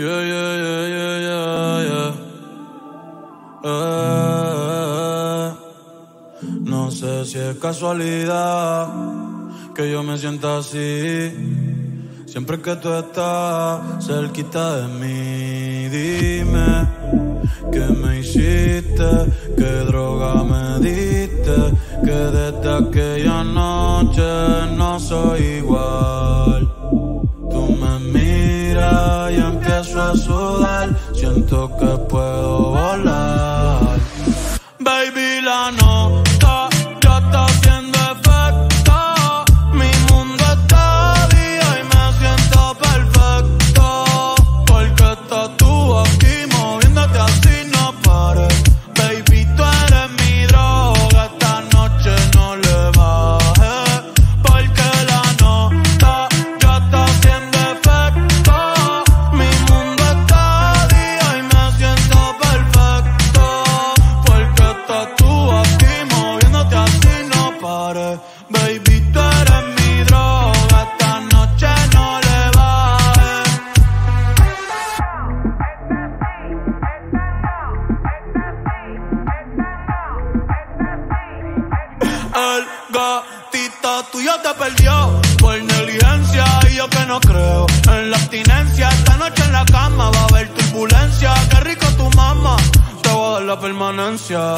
Yeah, yeah, yeah, yeah, yeah, yeah. Eh, no sé si es casualidad que yo me sienta así. Siempre que tú estás cerquita de mí, dime qué me hiciste, qué droga me diste, que desde aquella noche no soy igual. Siento que puedo volar. Baby, la nota El gatito tuyo te perdió por negligencia y yo que no creo en la abstinencia. Esta noche en la cama va a haber turbulencia. Qué rico tu mamá, te voy a dar la permanencia.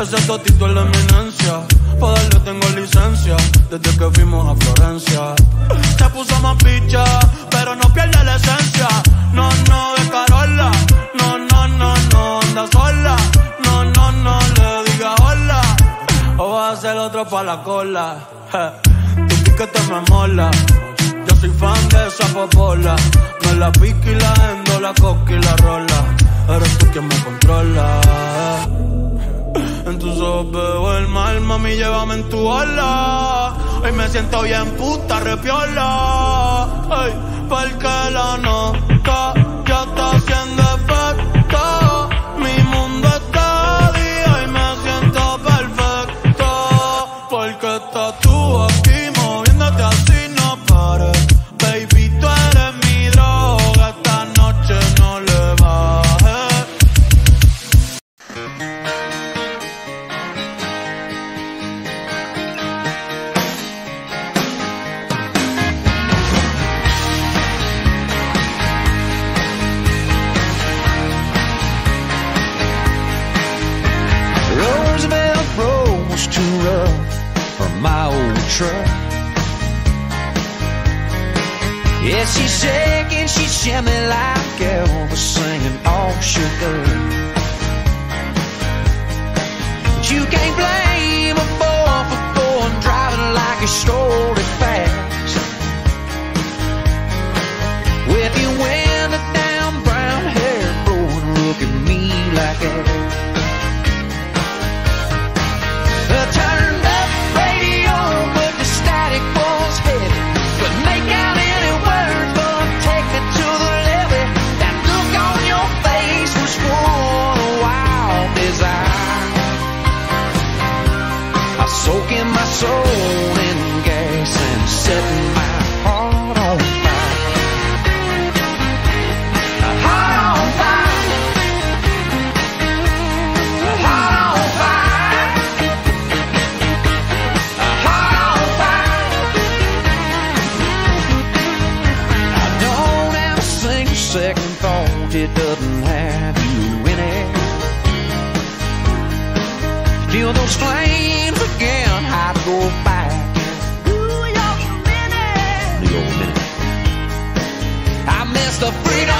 Ese totito es la eminencia. Pa' darle tengo licencia desde que fuimos a Florencia. Se puso más picha, pero no pierde la esencia. No, no, de Carola. Otro pa' la cola. Tu piquete me mola. Yo soy fan de esa popola. Me la pique y la endo, la coca y la rola. Eres tú quien me controla. En tus ojos veo el mal, mami, llévame en tu ola. Hoy me siento bien puta, repiola. Ay, porque la nota ya está haciendo my old truck. Yeah, she's shaking, she's shimmy like Elvis singing all shook up. But you can't blame a boy for going driving like he stole fast. With your window down, Miss the freedom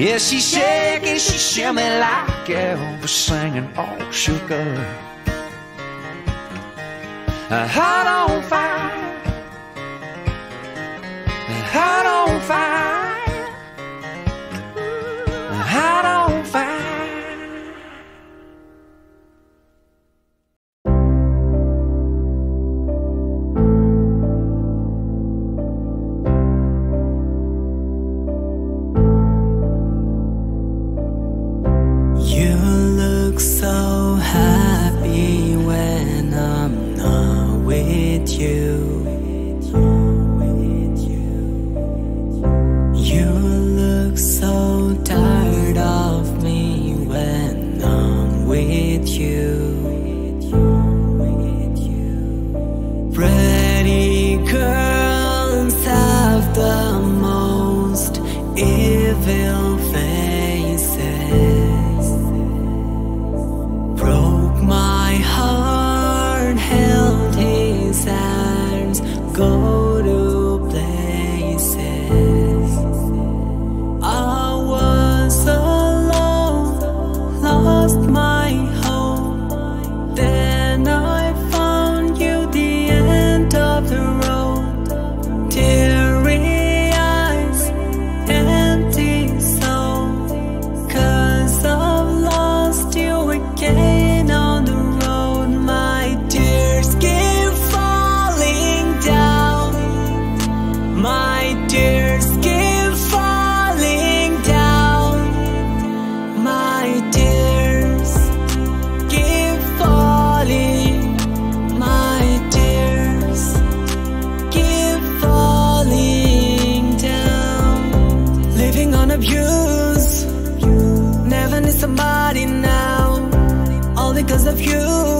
Yeah, she's shaking, she's shimmering like Elvis singing all shook up. A hot on fire. of you.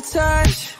your touch.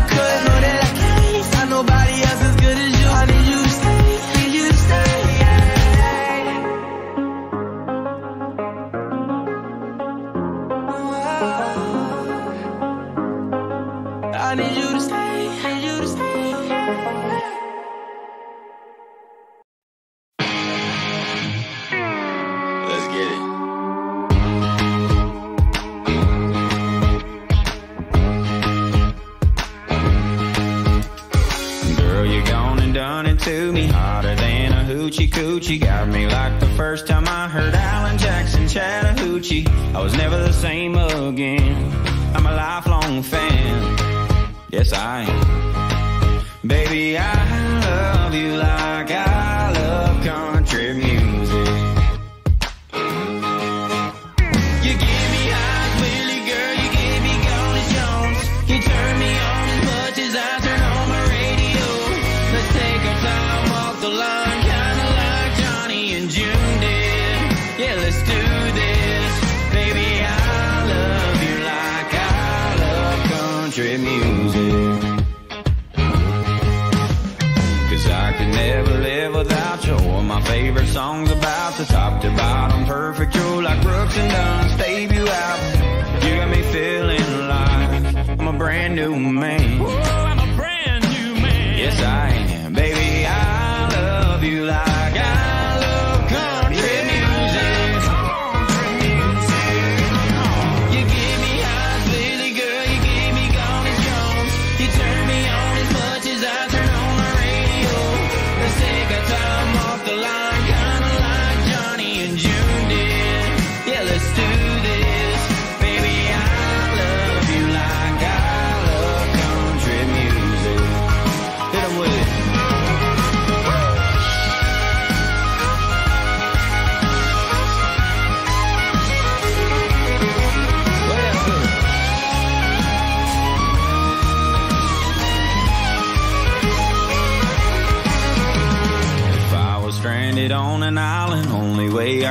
done it to me. Hotter than a hoochie coochie. Got me like the first time I heard Alan Jackson Chattahoochee. I was never the same again. I'm a lifelong fan. Yes, I am. Baby, I love you like I love country my favorite songs about the top to bottom. Perfect, you're like Brooks and Dunn's. Babe, you out. You got me feeling like I'm a brand new man. I'm a brand new man. Yes, I am.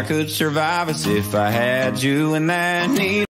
I could survive is if I had you in that need.